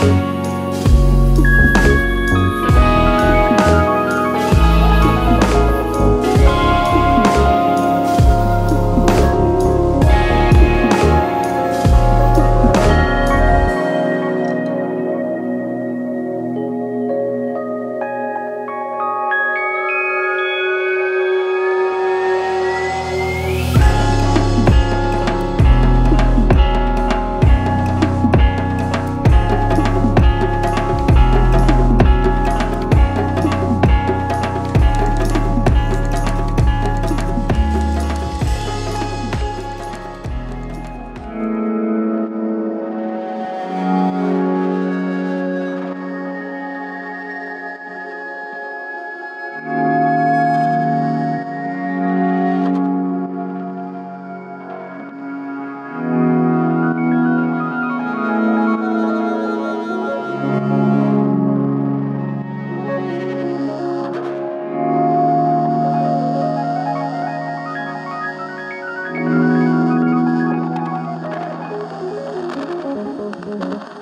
Bye. Mm-hmm.